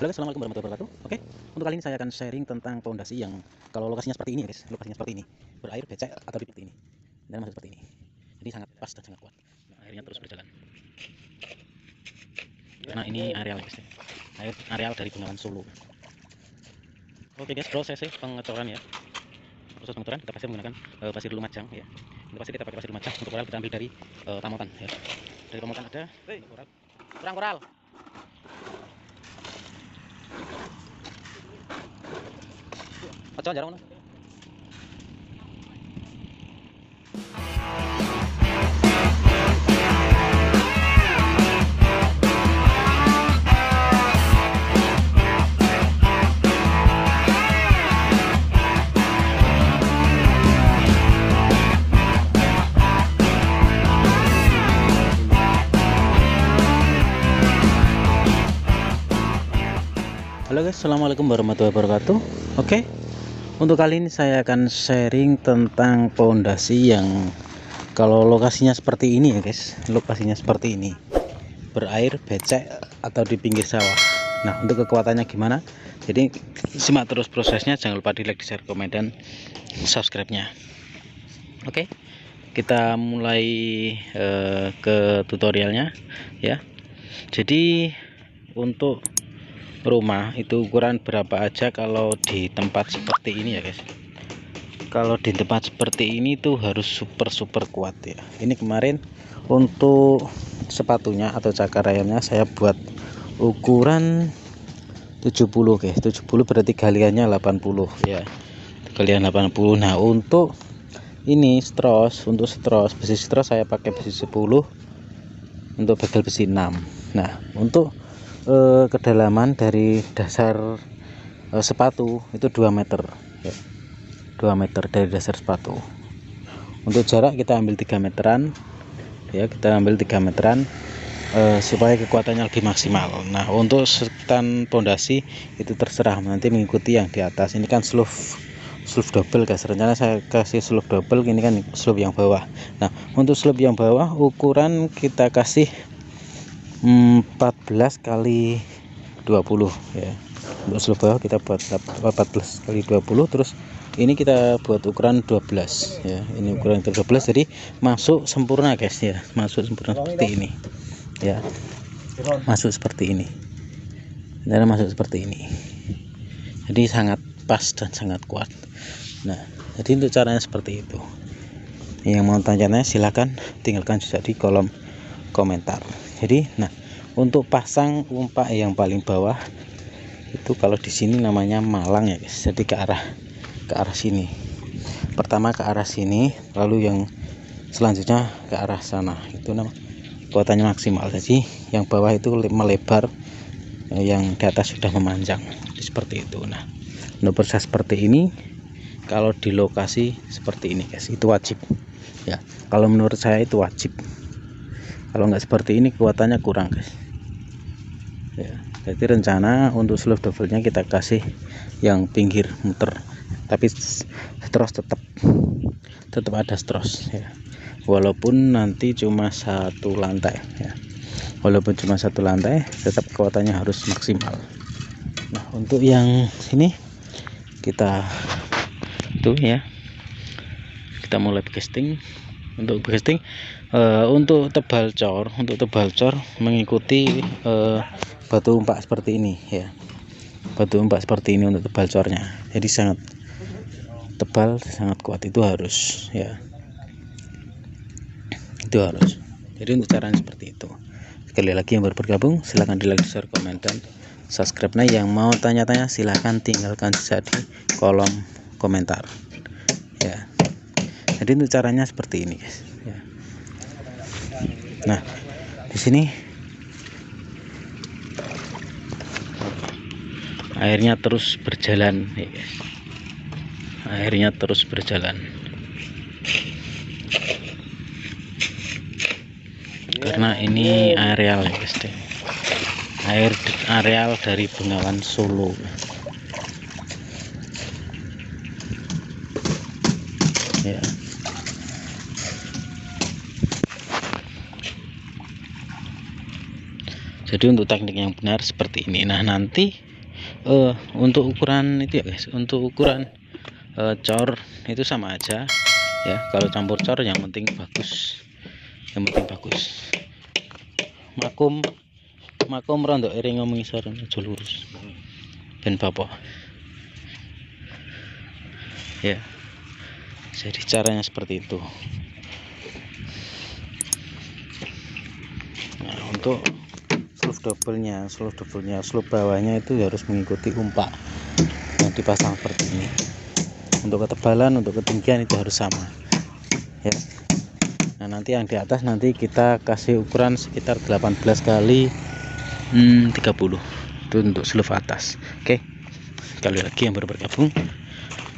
Halo guys, assalamualaikum warahmatullahi wabarakatuh. Oke, untuk kali ini saya akan sharing tentang pondasi yang kalau lokasinya seperti ini ya guys, lokasinya seperti ini, berair becek atau seperti ini, dan masuk seperti ini. Jadi sangat pas dan sangat kuat. Nah, airnya terus berjalan. Karena ini areal guys, ya. air areal dari Bengawan Solo. Oke guys, prosesnya pengecoran ya. Proses pengecoran kita pasti menggunakan uh, pasir lumajang ya. Ini pasti kita pakai pasir lumajang untuk koral kita ambil dari uh, pamotan ya. Dari pamotan ada koral. Kurang koral. Jarang ngono. Halo guys, assalamualaikum warahmatullahi wabarakatuh. Oke, untuk kali ini saya akan sharing tentang pondasi yang kalau lokasinya seperti ini ya guys, lokasinya seperti ini, berair becek atau di pinggir sawah. Nah, untuk kekuatannya gimana? Jadi simak terus prosesnya, jangan lupa di like, di share, komen dan subscribe-nya. Oke, kita mulai uh, ke tutorialnya ya. Jadi untuk rumah itu ukuran berapa aja kalau di tempat seperti ini ya guys? Kalau di tempat seperti ini tuh harus super super kuat ya. Ini kemarin untuk sepatunya atau cakar ayamnya saya buat ukuran 70 guys. 70 berarti galiannya 80 ya. Galian 80 nah untuk ini stros untuk stros besi stros saya pakai besi 10 untuk bagel besi 6 nah untuk eh, kedalaman dari dasar eh, sepatu itu 2 meter. Ya. 2 meter dari dasar sepatu. Untuk jarak kita ambil 3 meteran. Ya kita ambil 3 meteran eh, supaya kekuatannya lebih maksimal. Nah untuk setan pondasi itu terserah. Nanti mengikuti yang di atas. Ini kan slope slope double guys. Rencana saya kasih slope double ini kan slope yang bawah. Nah untuk slope yang bawah ukuran kita kasih 14 kali 20 ya. Untuk bawah kita buat 14 kali 20 terus ini kita buat ukuran 12 ya. Ini ukuran 12 jadi masuk sempurna guys ya. Masuk sempurna seperti ini ya. Masuk seperti ini. Dan masuk seperti ini. Jadi sangat pas dan sangat kuat. Nah jadi untuk caranya seperti itu. Yang mau tanya silahkan tinggalkan juga di kolom komentar jadi nah untuk pasang umpak yang paling bawah itu kalau di sini namanya malang ya guys. Jadi ke arah ke arah sini. Pertama ke arah sini lalu yang selanjutnya ke arah sana. Itu nama kekuatannya maksimal. Jadi yang bawah itu melebar yang di atas sudah memanjang. Jadi seperti itu. Nah untuk proses seperti ini kalau di lokasi seperti ini guys itu wajib. Ya kalau menurut saya itu wajib kalau nggak seperti ini kekuatannya kurang guys. Ya jadi rencana untuk slope double nya kita kasih yang pinggir muter. Tapi stros tetap tetap ada stros ya. Walaupun nanti cuma satu lantai ya. Walaupun cuma satu lantai tetap kekuatannya harus maksimal. Nah untuk yang sini kita tuh ya. Kita mulai casting untuk casting uh, untuk tebal cor untuk tebal cor mengikuti uh, batu umpak seperti ini ya. Batu umpak seperti ini untuk tebal cornya. Jadi sangat tebal sangat kuat. Itu harus ya. Itu harus. Jadi untuk caranya seperti itu. Sekali lagi yang baru bergabung silahkan di like share komen dan subscribe. Nah yang mau tanya-tanya silahkan tinggalkan saja di kolom komentar jadi untuk caranya seperti ini guys. Ya. nah di sini airnya terus berjalan ya airnya terus berjalan. Karena ini areal ya guys deh. Air areal dari Bengawan Solo ya jadi untuk teknik yang benar seperti ini. Nah nanti uh, untuk ukuran itu ya guys. Untuk ukuran uh, cor itu sama aja ya. Kalau campur cor yang penting bagus. Yang penting bagus. Makum makum rondo ering ngomong isor aja lurus. Dan bapak ya. Jadi caranya seperti itu. Nah untuk seluruh doublenya seluruh doublenya bawahnya itu harus mengikuti umpak yang dipasang seperti ini. Untuk ketebalan untuk ketinggian itu harus sama ya. Nah nanti yang di atas nanti kita kasih ukuran sekitar 18 kali hmm, 30 itu untuk seluruh atas oke? Sekali lagi yang baru bergabung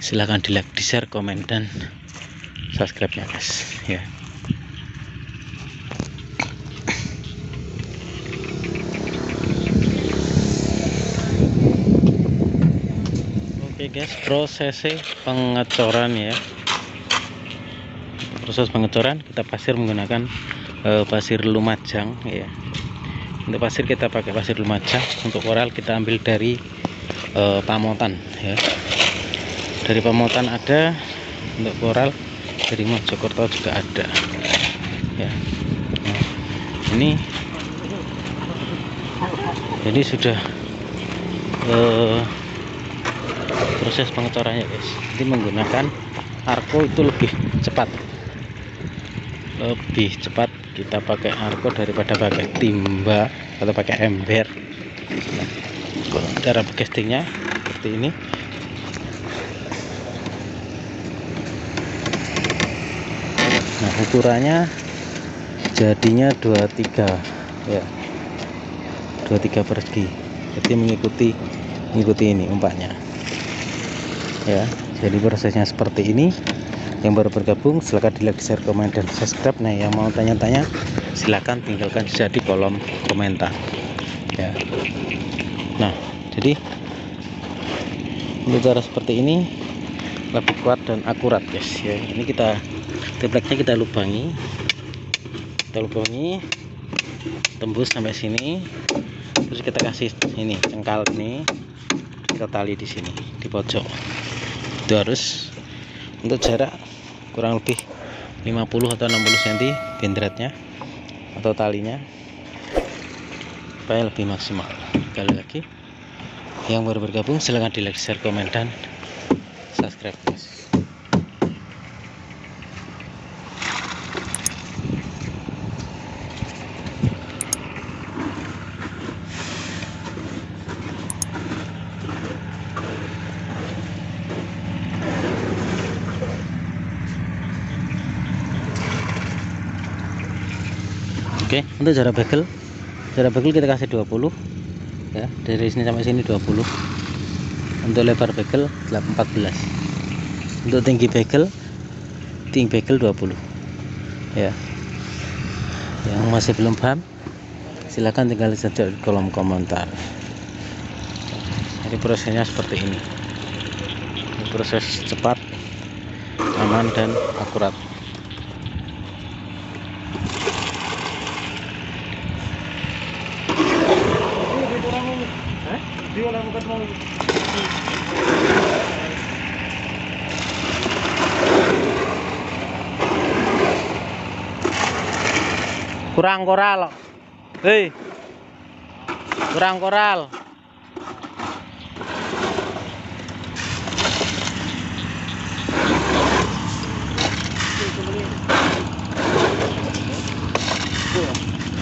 silahkan di like di share komen dan subscribe ya guys ya guys prosesnya pengecoran ya. Proses pengecoran kita pasir menggunakan uh, pasir lumajang ya. Untuk pasir kita pakai pasir lumajang untuk koral kita ambil dari uh, pamotan ya. Dari pamotan ada untuk koral dari Mojokerto juga ada ya. Nah, ini jadi sudah uh, proses pengecorannya guys. Jadi menggunakan arko itu lebih cepat. Lebih cepat kita pakai arko daripada pakai timba atau pakai ember. Cara castingnya seperti ini. Nah ukurannya jadinya 23 ya. 23 persegi jadi mengikuti mengikuti ini umpaknya ya jadi prosesnya seperti ini. Yang baru bergabung silahkan di like share komen dan subscribe. Nah yang mau tanya-tanya silahkan tinggalkan saja di kolom komentar. Ya. Nah jadi untuk cara seperti ini lebih kuat dan akurat guys. Ya ini kita tepleknya kita lubangi. Kita lubangi tembus sampai sini. Terus kita kasih ini cengkal ini kita tali di sini di pojok itu harus untuk jarak kurang lebih 50 atau 60 cm bendretnya atau talinya supaya lebih maksimal. Sekali lagi yang baru bergabung silahkan di like share komen dan subscribe guys Oke untuk jarak bagel jarak bagel kita kasih 20 ya. Dari sini sampai sini 20 untuk lebar bagel 14 untuk tinggi bagel tinggi bagel 20 ya. Yang masih belum paham silahkan tinggal saja di kolom komentar. Jadi prosesnya seperti ini proses cepat aman dan akurat kurang koral. Hei. Kurang koral.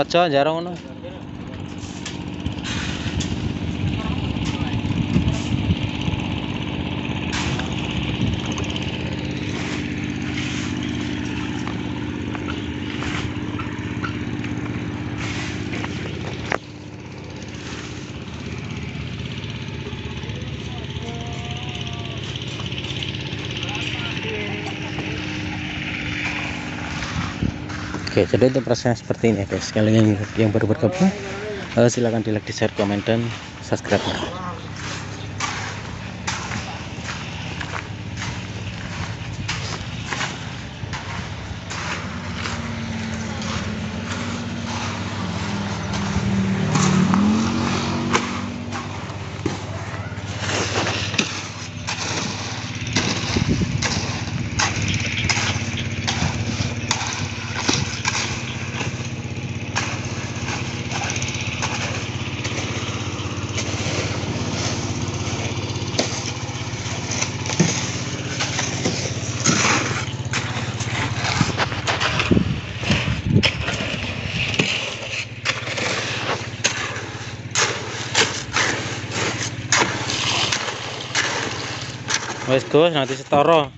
Aja jarang ngono. Oke, jadi untuk prosesnya seperti ini guys. Kalian yang, yang baru bergabung, uh, silahkan di like, di share, komen, dan subscribe. -nya. Wes Gus, nanti setoro.